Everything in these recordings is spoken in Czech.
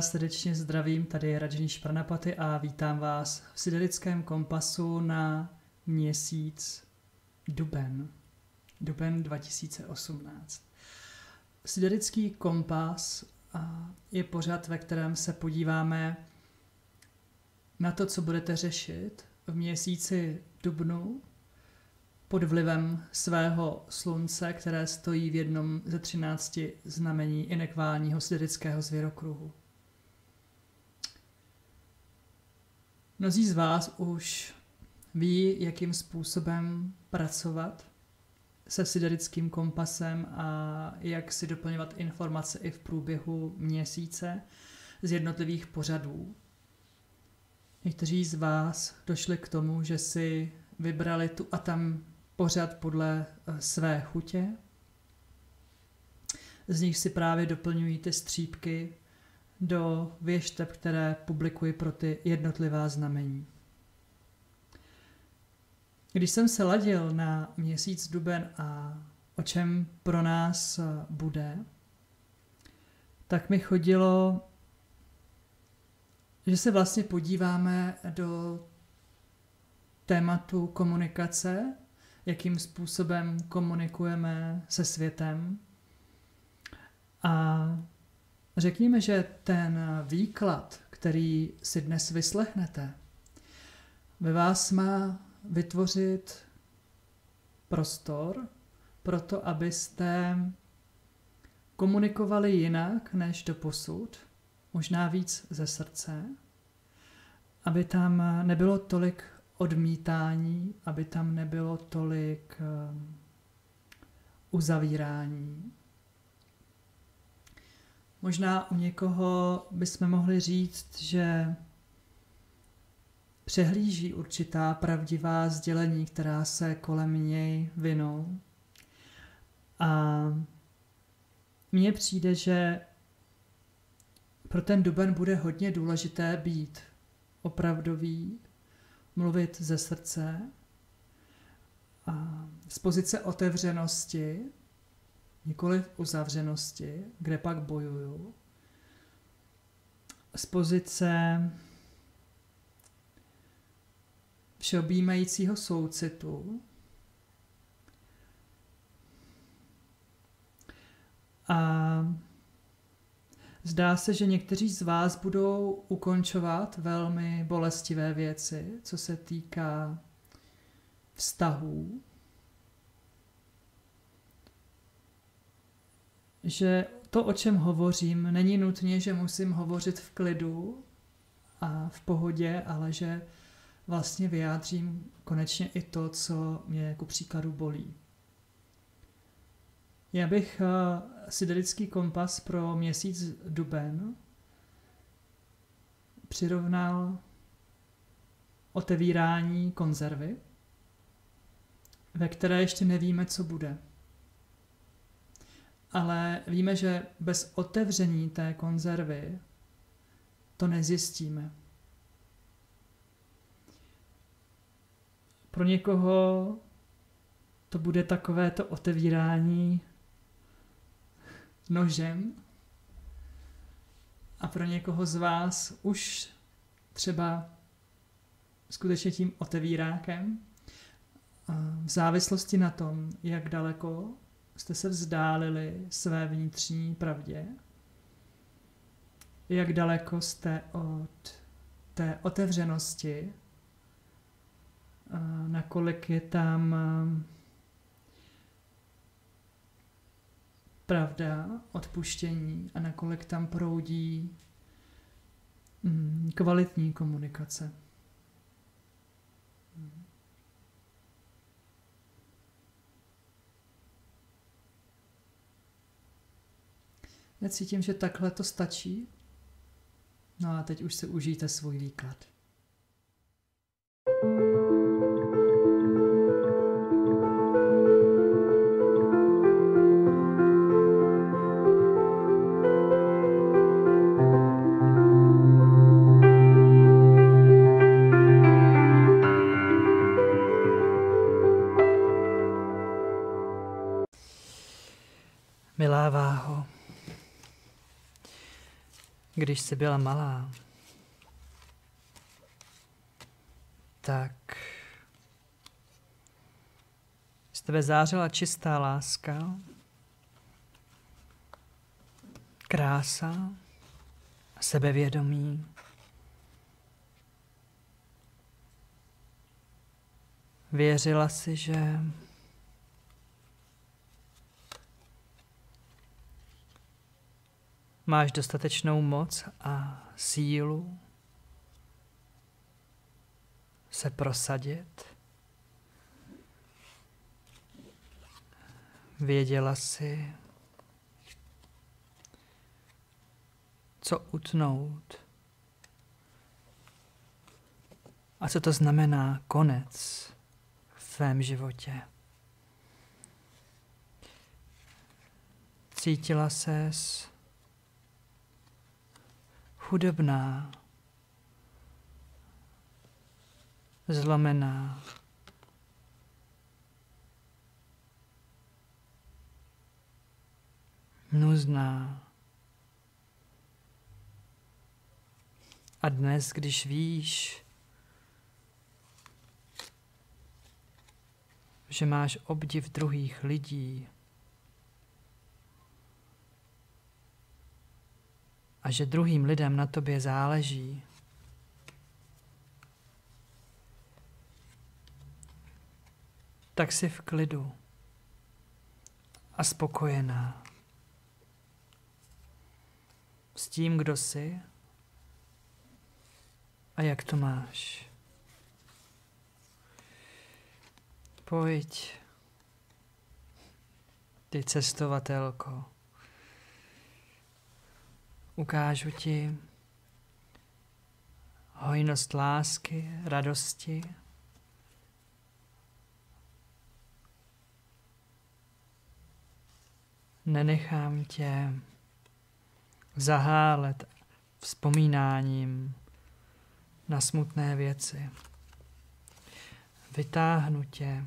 vás srdečně zdravím, tady je Rajnish Pranapaty a vítám vás v Siderickém kompasu na měsíc duben. Duben 2018. Siderický kompas je pořad, ve kterém se podíváme na to, co budete řešit v měsíci dubnu pod vlivem svého slunce, které stojí v jednom ze třinácti znamení inekválního siderického zvěrokruhu. Mnozí z vás už ví, jakým způsobem pracovat se siderickým kompasem a jak si doplňovat informace i v průběhu měsíce z jednotlivých pořadů. Někteří z vás došli k tomu, že si vybrali tu a tam pořad podle eh, své chutě. Z nich si právě doplňují ty střípky do věšteb, které publikuji pro ty jednotlivá znamení. Když jsem se ladil na měsíc duben a o čem pro nás bude, tak mi chodilo, že se vlastně podíváme do tématu komunikace jakým způsobem komunikujeme se světem. A řekněme, že ten výklad, který si dnes vyslechnete, ve vás má vytvořit prostor pro to, abyste komunikovali jinak než do posud, možná víc ze srdce, aby tam nebylo tolik odmítání, aby tam nebylo tolik eh, uzavírání. Možná u někoho bychom mohli říct, že přehlíží určitá pravdivá sdělení, která se kolem něj vinou. A mně přijde, že pro ten duben bude hodně důležité být opravdový, mluvit ze srdce a z pozice otevřenosti, nikoli uzavřenosti, kde pak bojuju, z pozice všeobjímajícího soucitu a Zdá se, že někteří z vás budou ukončovat velmi bolestivé věci, co se týká vztahů. Že to, o čem hovořím, není nutně, že musím hovořit v klidu a v pohodě, ale že vlastně vyjádřím konečně i to, co mě jako příkladu bolí. Já bych uh, siderický kompas pro měsíc duben přirovnal otevírání konzervy, ve které ještě nevíme, co bude. Ale víme, že bez otevření té konzervy to nezjistíme. Pro někoho to bude takové to otevírání nožem a pro někoho z vás už třeba skutečně tím otevírákem, v závislosti na tom, jak daleko jste se vzdálili své vnitřní pravdě, jak daleko jste od té otevřenosti, nakolik je tam pravda, odpuštění? A nakolik tam proudí mm, kvalitní komunikace. Necítím, že takhle to stačí? No a teď už si užijte svůj výklad. Milá váho, když jsi byla malá, tak. Z tebe zářila čistá láska, krása. A sebevědomí. Věřila si, že máš dostatečnou moc a sílu se prosadit. Věděla si, co utnout. A co to znamená konec v tvém životě. Cítila ses chudobná, zlomená. Nuzná. A dnes, když víš, že máš obdiv druhých lidí že druhým lidem na tobě záleží, tak jsi v klidu a spokojená s tím, kdo jsi a jak to máš. Pojď, ty cestovatelko. Ukážu ti hojnost lásky, radosti, nenechám tě zahálet vzpomínáním na smutné věci. Vytáhnu tě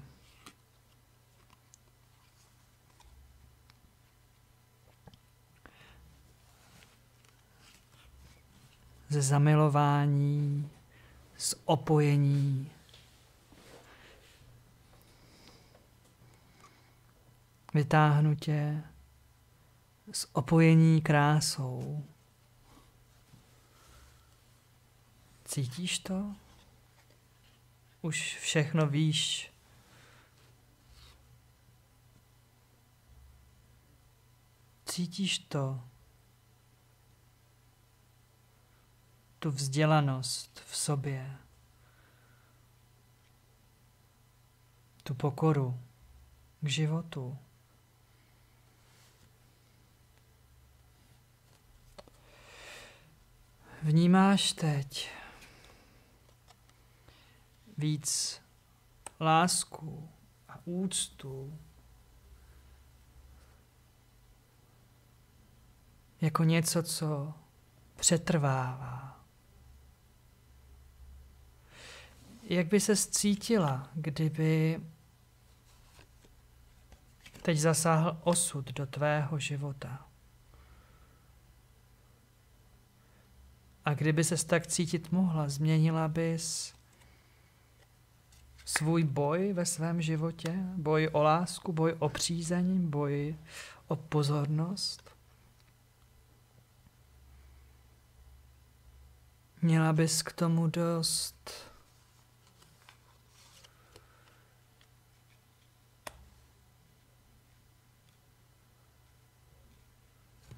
ze zamilování, z opojení. Vytáhnu tě z opojení krásou. Cítíš to? Už všechno víš. Cítíš to? Tu vzdělanost v sobě. Tu pokoru k životu. Vnímáš teď víc lásku a úctu jako něco, co přetrvává. Jak by se cítila, kdyby teď zasáhl osud do tvého života? A kdyby ses tak cítit mohla, změnila bys svůj boj ve svém životě, boj o lásku, boj o přízení, boj o pozornost. Měla bys k tomu dost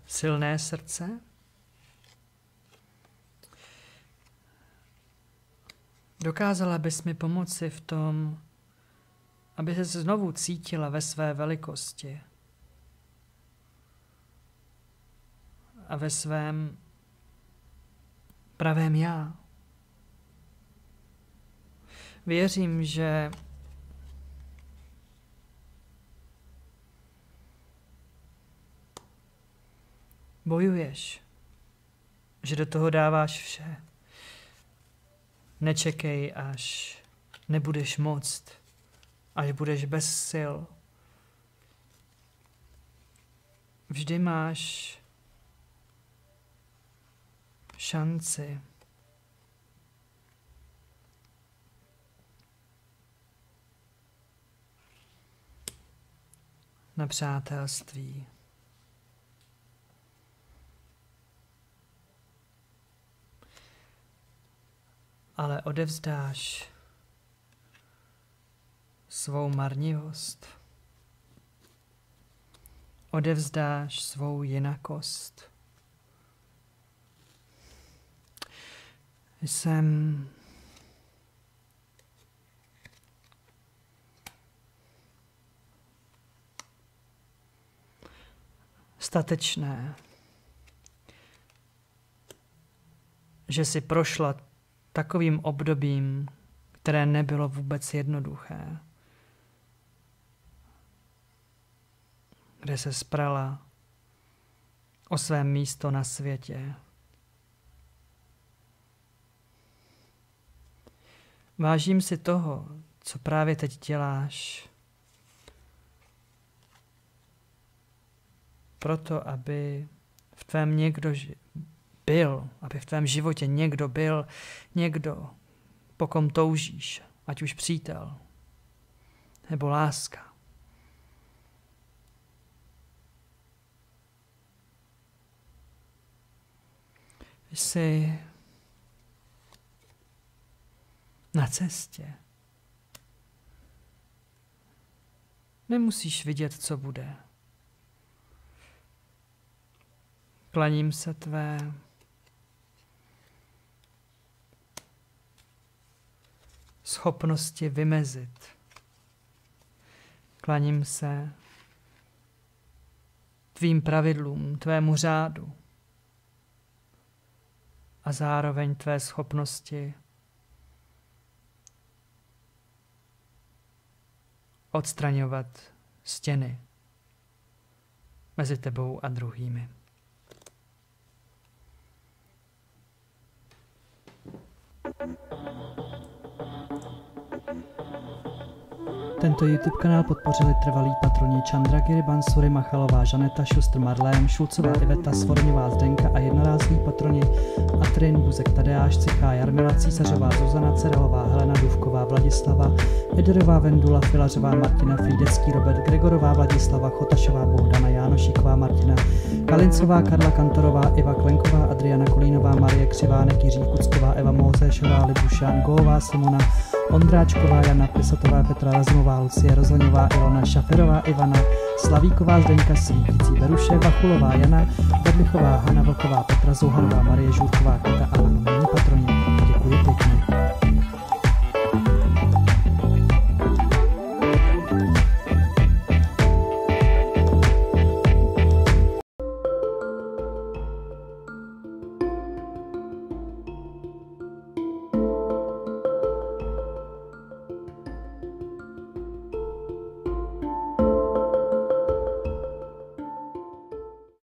silné srdce? Dokázala bys mi pomoci v tom, aby se znovu cítila ve své velikosti a ve svém pravém já. Věřím, že bojuješ, že do toho dáváš vše. Nečekej, až nebudeš moct, až budeš bez sil. Vždy máš šanci na přátelství. Ale odevzdáš svou marnivost. Odevzdáš svou jinakost. Jsem statečné, že si prošla takovým obdobím, které nebylo vůbec jednoduché, kde se sprala o své místo na světě. Vážím si toho, co právě teď děláš. Proto, aby v tvém někdo byl, aby v tvém životě někdo byl, někdo, po kom toužíš, ať už přítel nebo láska. Jsi na cestě. Nemusíš vidět, co bude. Klaním se tvé schopnosti vymezit. Klaním se tvým pravidlům, tvému řádu a zároveň tvé schopnosti odstraňovat stěny mezi tebou a druhými. Tento YouTube kanál podpořili trvalí patroni Chandragiri Bansuri, Machalová, Žaneta, Šustr Marlém, Šulcová Iveta, Svorňová Zdenka a jednorázní patroni Atrin, Buzek Tadeáš, Cichá, Jarmila, Císařová, Zuzana Cerelová, Helena Duvková, Vladislava, Ederová Vendula, Filařová Martina, Frýdecký Robert, Gregorová Vladislava, Chotašová Bohdana, Jánošíková Martina, Kalincová, Karla Kantorová, Iva Klenková, Adriana Kolínová, Marie Křivánek, Jiří Kucková, Eva Mozéšová, Libušan, Góová, Simona, Ondráčková, Jana Pisotová, Petra Razimová, Lucie Rozhoňová, Ilona Šaferová, Ivana, Slavíková, Zdeňka Svítící, Beruše, Vachulová, Jana, Bedlichová, Hana Vlková, Petra Zouhanová, Marie Žůrková, Kata a Anonimní patroně.